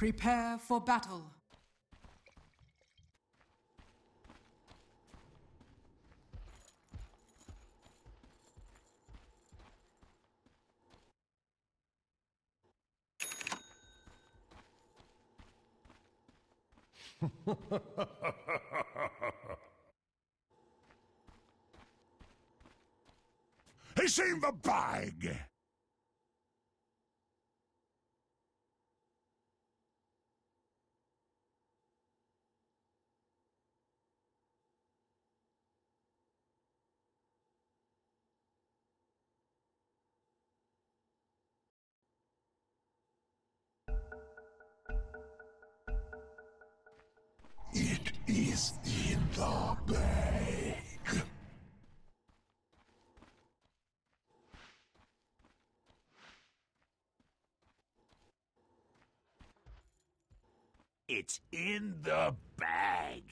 Prepare for battle. He's in the bag! It's in the bag.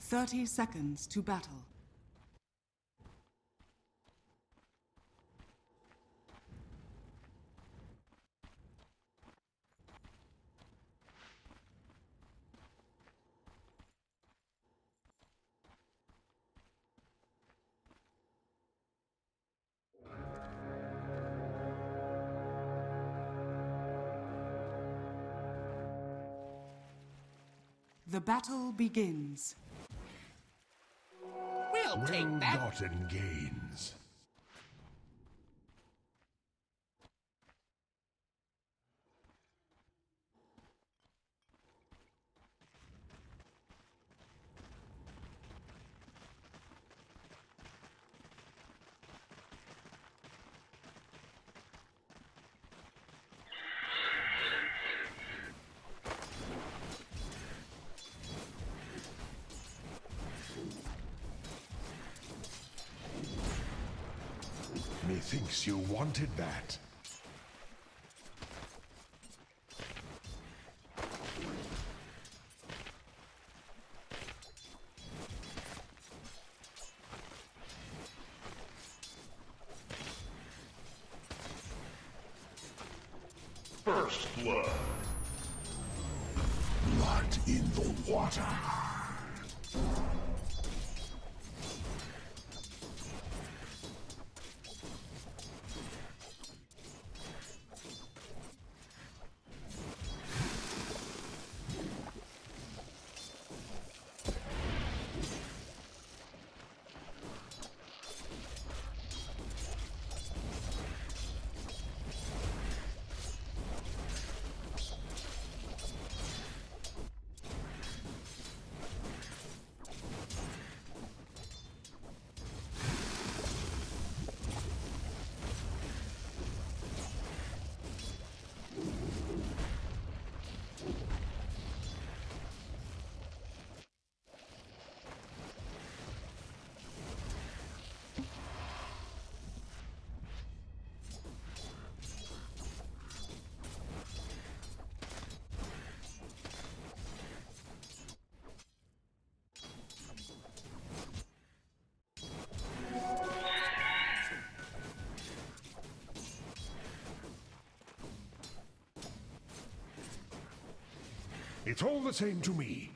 Thirty seconds to battle. The battle begins. We'll take Well that. gotten gains. Methinks you wanted that. First blood. Blood in the water. It's all the same to me.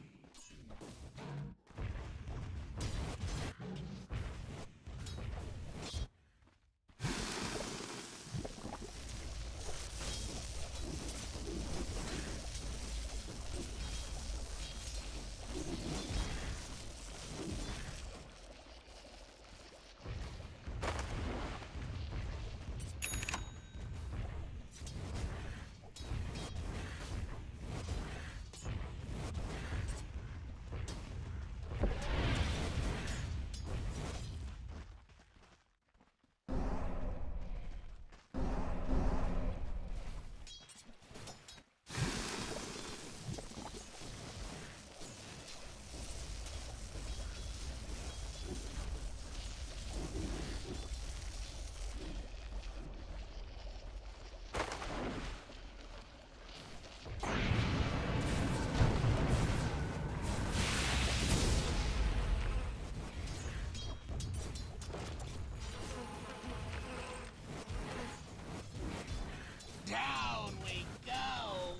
Down we go!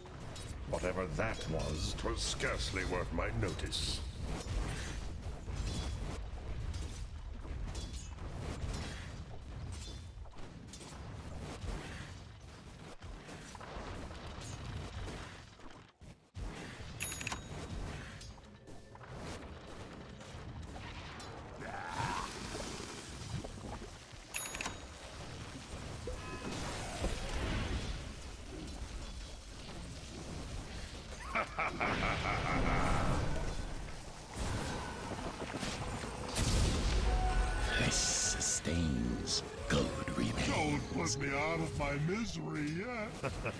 Whatever that was, twas scarcely worth my notice. My misery yet.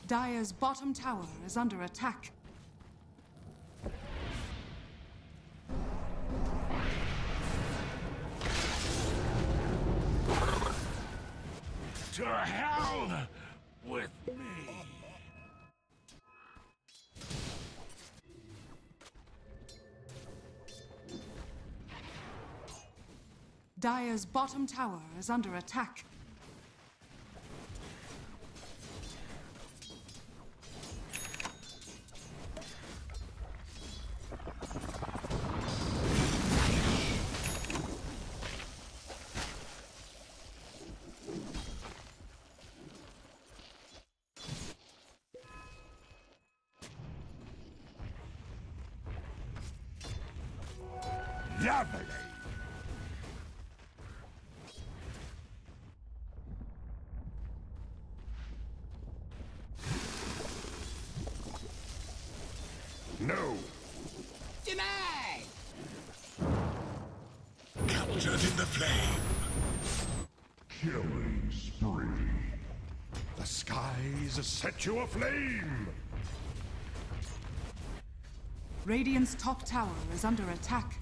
Dire's bottom tower is under attack. To hell with me! Dire's bottom tower is under attack. Lovely! No! Denied! Captured in the flame. Killing spree. The skies set you aflame! Radiant's top tower is under attack.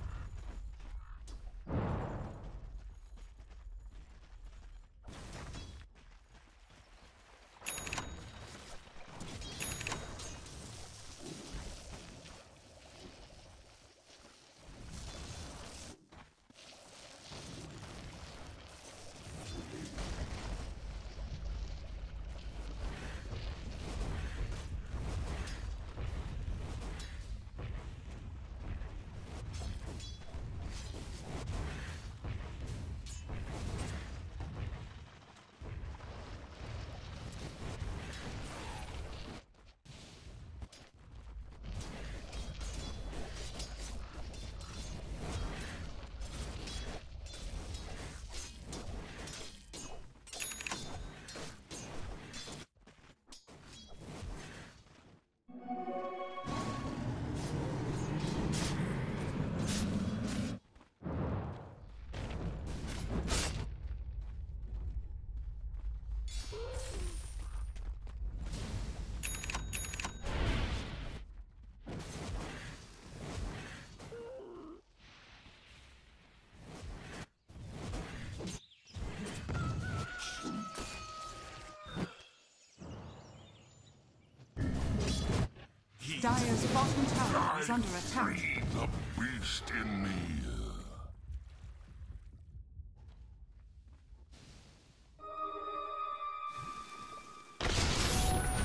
Dire's bottom tower is under attack. Free the beast in me.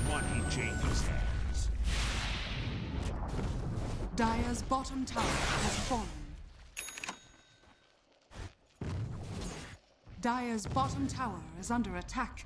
Money changes hands. Dire's bottom tower has fallen. Dire's bottom tower is under attack.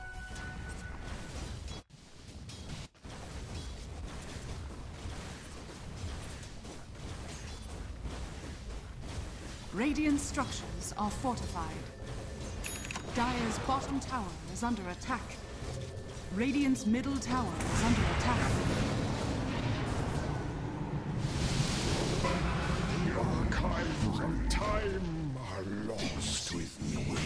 Radiant structures are fortified. Dire's bottom tower is under attack. Radiant's middle tower is under attack. The archives of time are lost with me.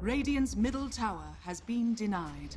Radiant's middle tower has been denied.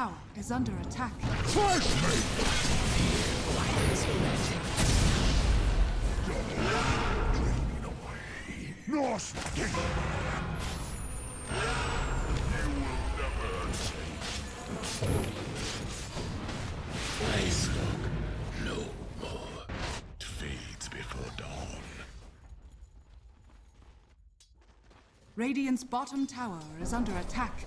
Tower is under attack. Change. I no more. It fades before dawn. Radiant's bottom tower is under attack.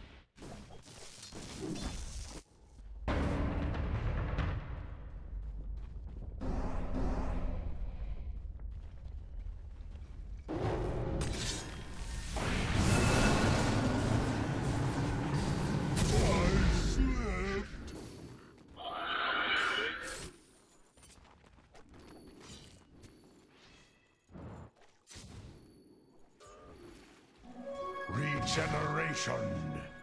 Regeneration.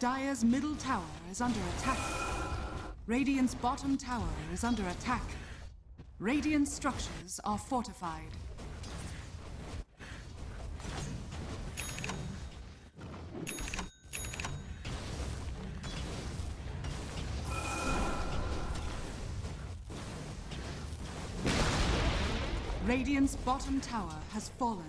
Dire's middle tower is under attack. Radiant's bottom tower is under attack. Radiant structures are fortified. Radiant's bottom tower has fallen.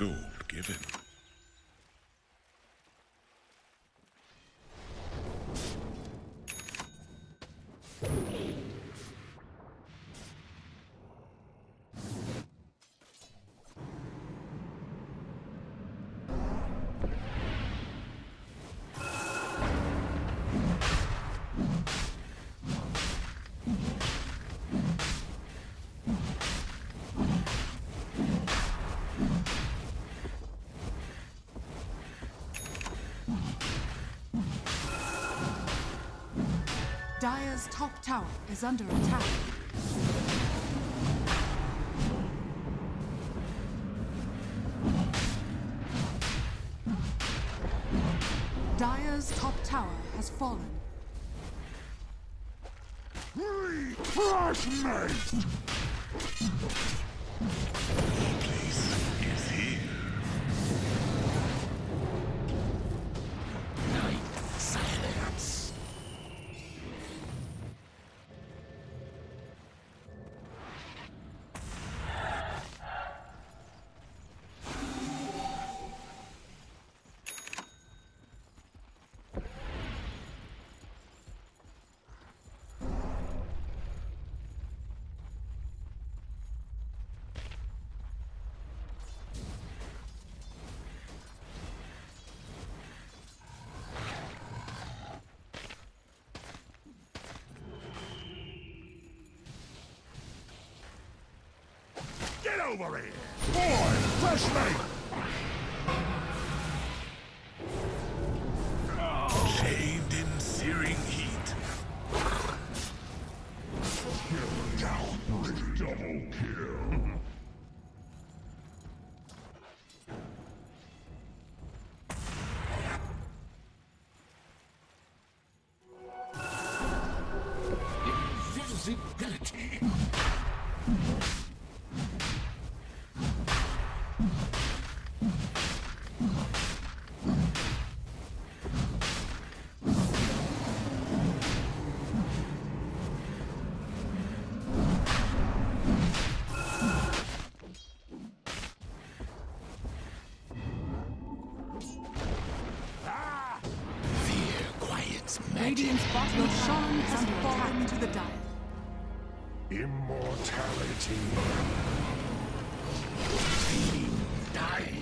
Refuse Dire's top tower is under attack. Dire's top tower has fallen. Refresh me! Over! Boy, fresh me! Radiant's bottom Roshan has fallen to the dire. Immortality. Die.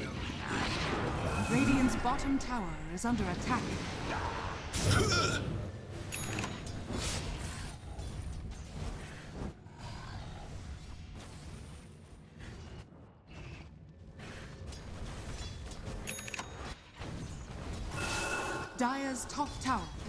Radiant's bottom tower is under attack.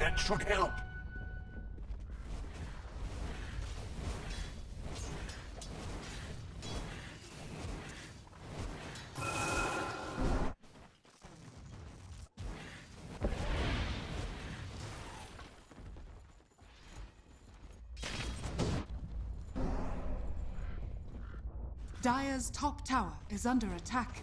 That should help. Dire's top tower is under attack.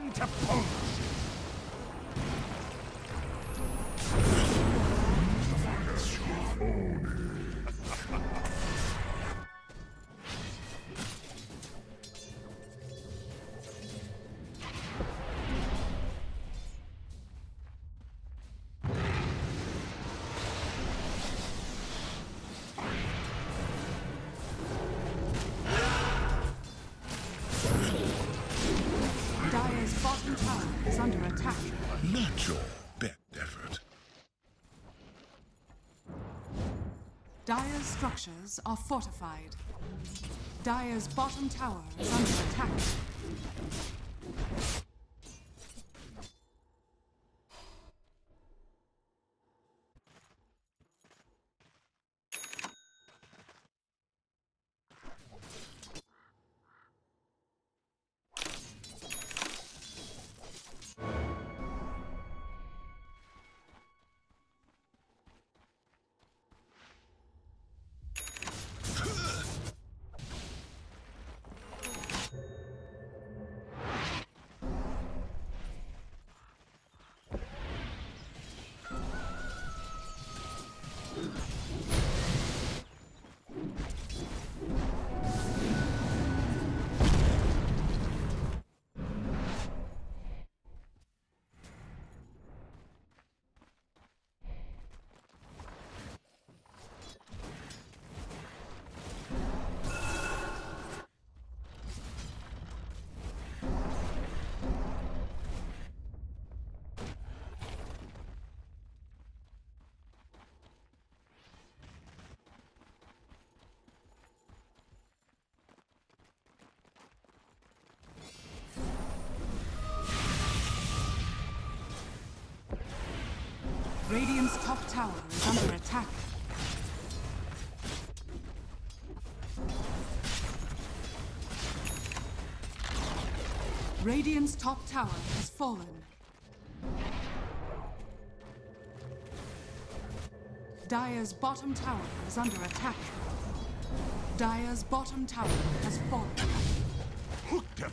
Time to Dire's structures are fortified. Dire's bottom tower is under attack. Radiant's top tower is under attack. Radiant's top tower has fallen. Dire's bottom tower is under attack. Dire's bottom tower has fallen. Hook them!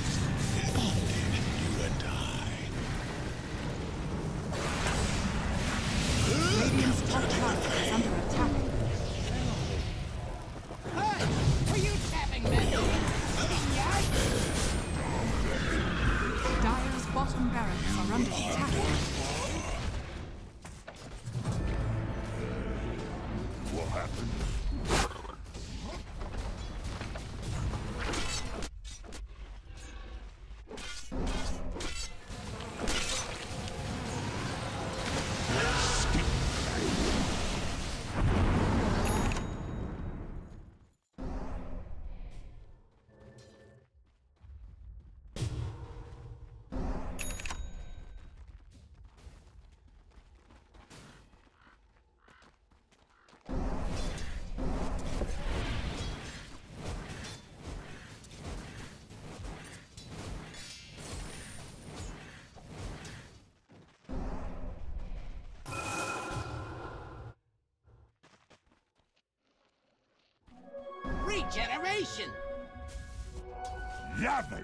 Regeneration! Lovely!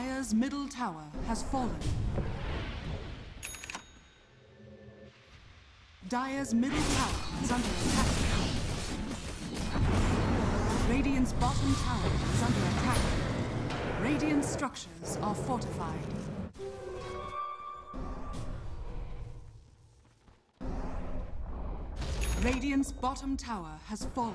Dire's middle tower has fallen. Dire's middle tower is under attack. Radiant's bottom tower is under attack. Radiant structures are fortified. Radiant's bottom tower has fallen.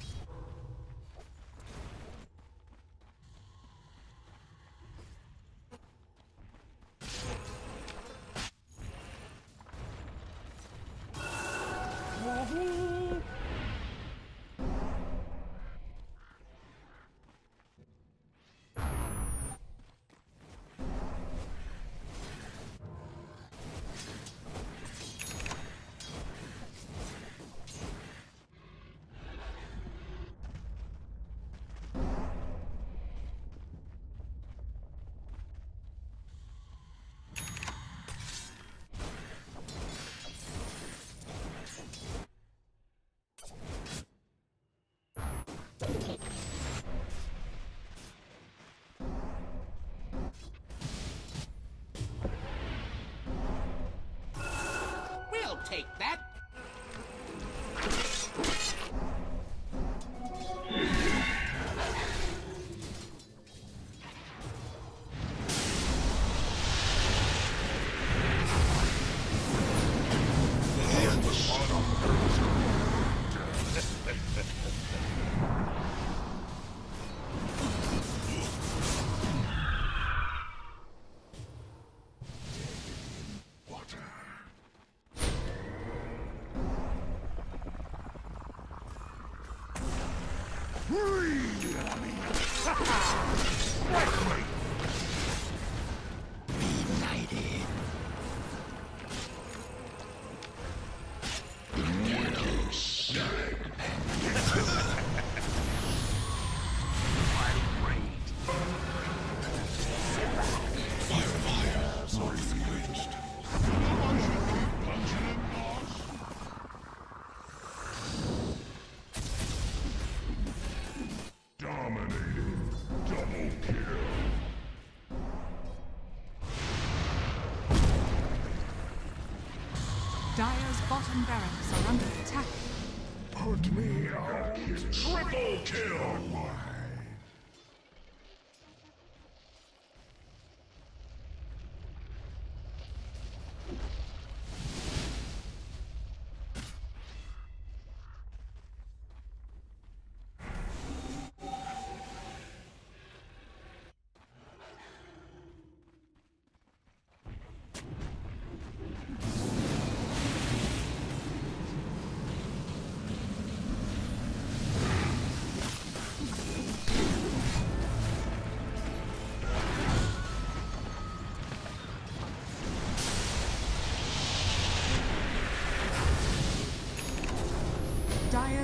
Dire's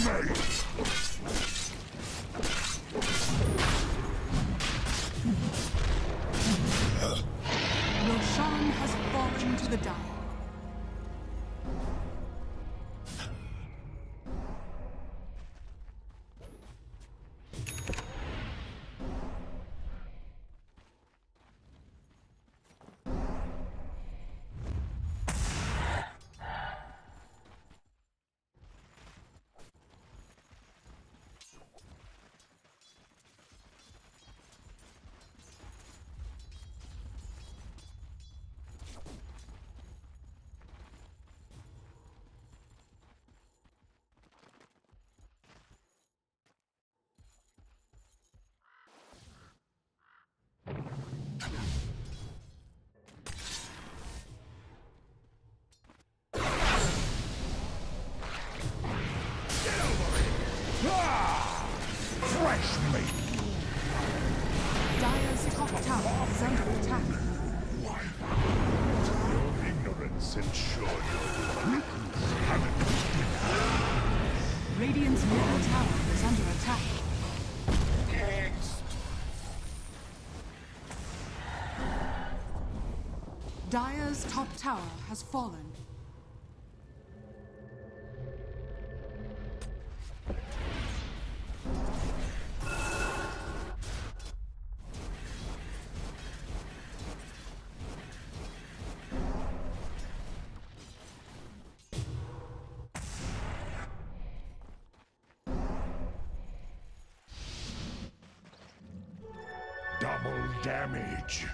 Roshan has fallen to the Dire. Fresh mate. Dire's top tower is under attack. Your ignorance ensure your Radiant's middle tower is under attack. Dire's top tower has fallen. Double damage.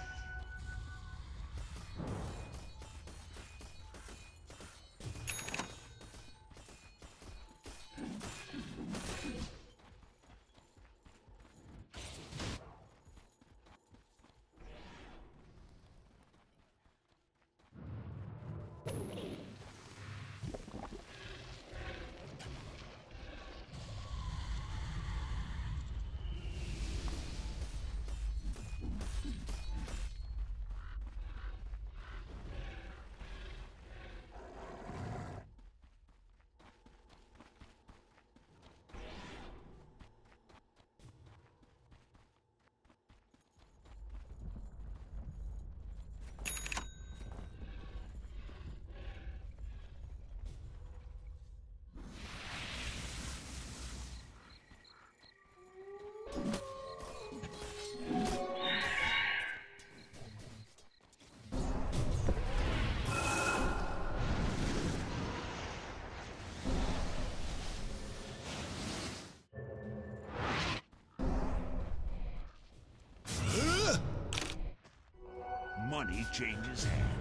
Changes hands.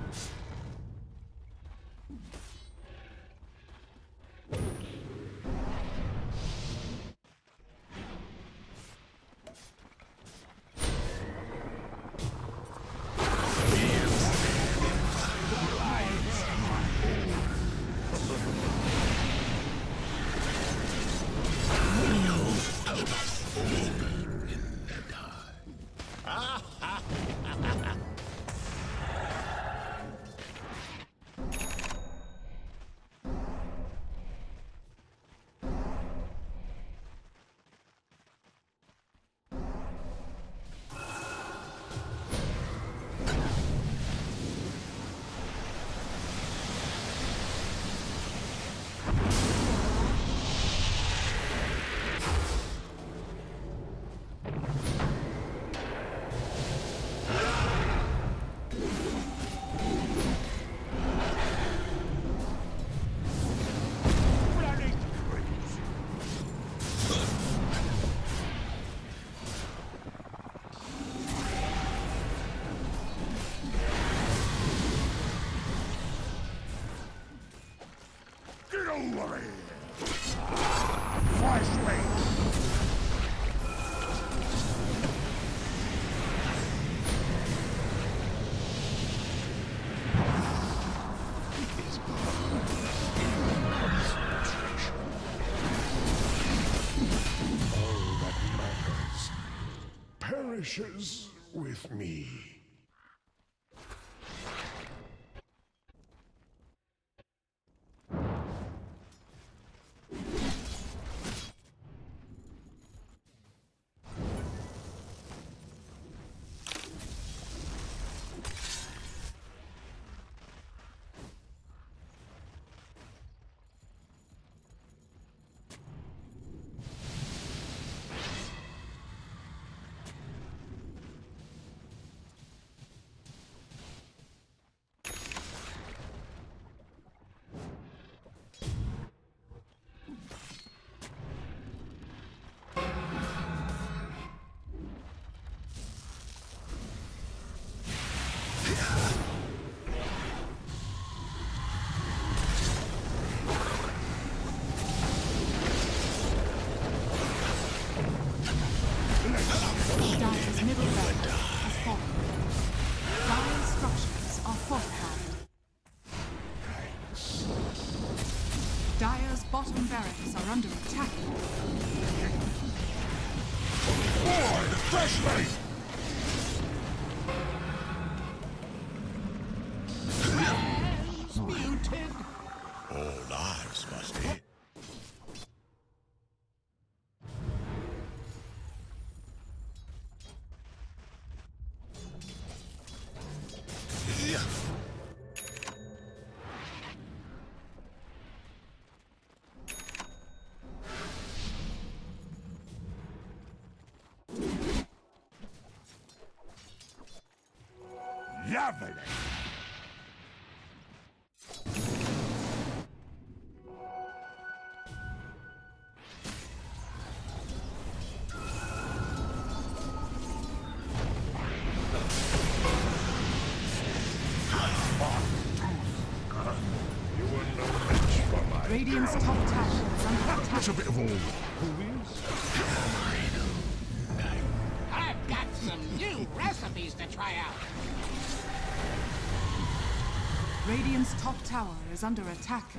With me. Lovely! Is under attack.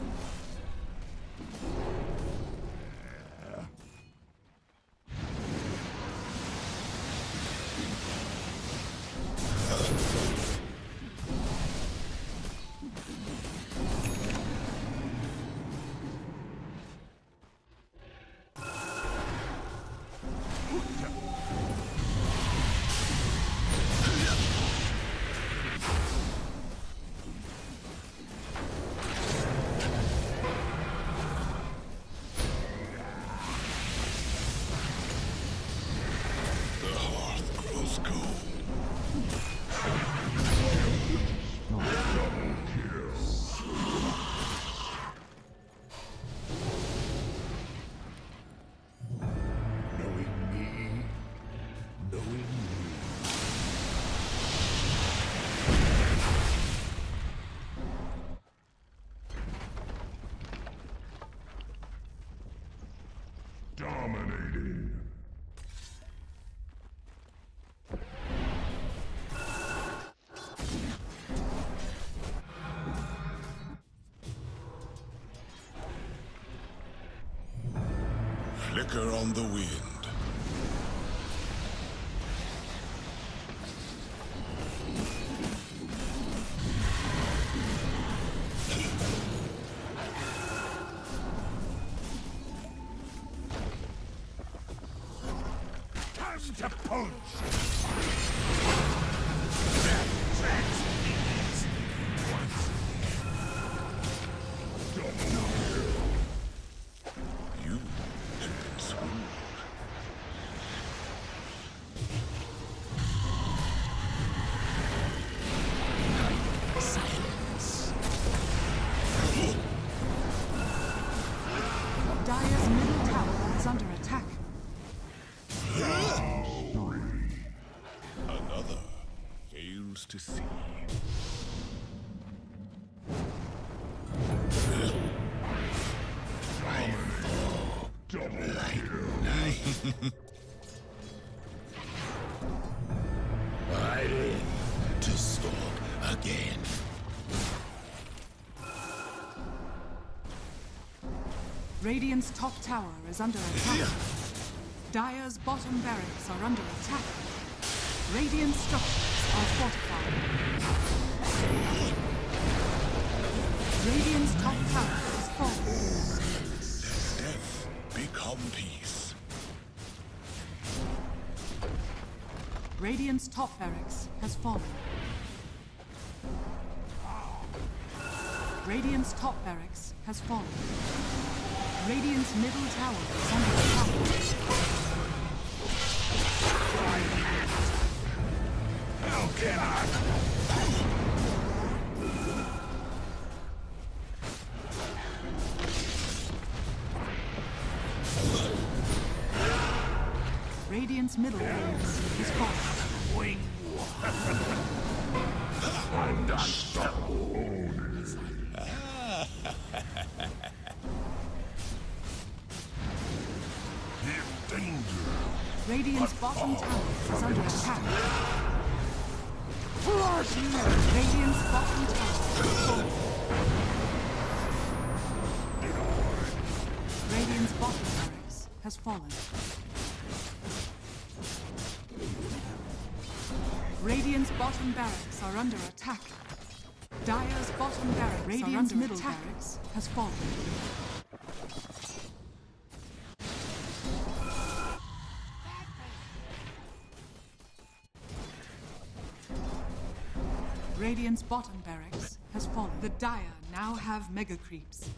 On the wind. Kill. I live to stalk again. Radiant's top tower is under attack. Dire's bottom barracks are under attack. Radiant structures are fortified. Radiant's top tower Radiant's top barracks has fallen. Radiant's top barracks has fallen. Radiant's middle tower is under attack. Now get out! Bottom tower is under attack. Radiant's bottom tower is fallen. Radiant's bottom barracks has fallen. Radiant's bottom barracks are under attack. Dire's bottom barracks Radiant's middle barracks has fallen. Radiant's bottom barracks has fallen. The Dire now have mega creeps.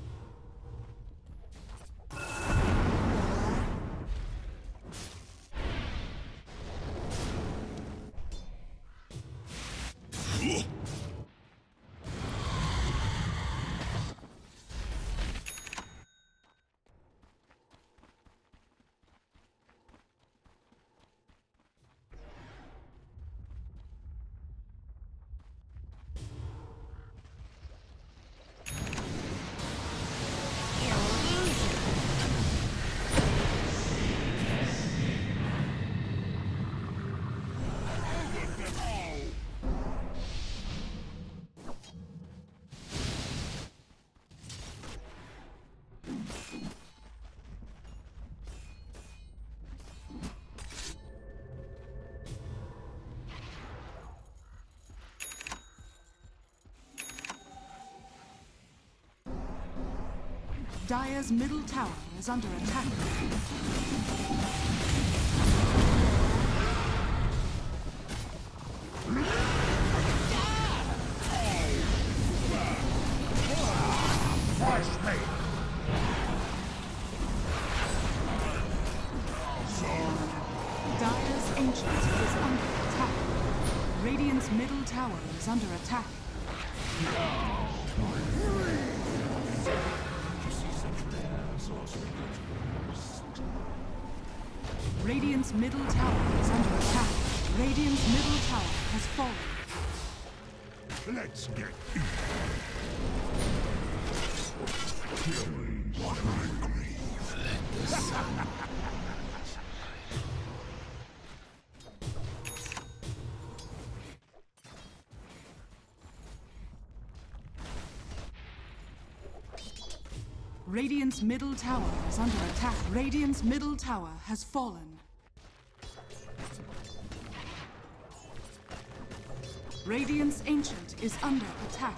Dire's middle tower is under attack. Dire's ancient is under attack. Radiant's middle tower is under attack. Radiant's middle tower is under attack. Radiant's middle tower has fallen. Let's get in. Killing what I grieve. Let the sun... Radiant's middle tower is under attack. Radiant's middle tower has fallen. Radiant's ancient is under attack.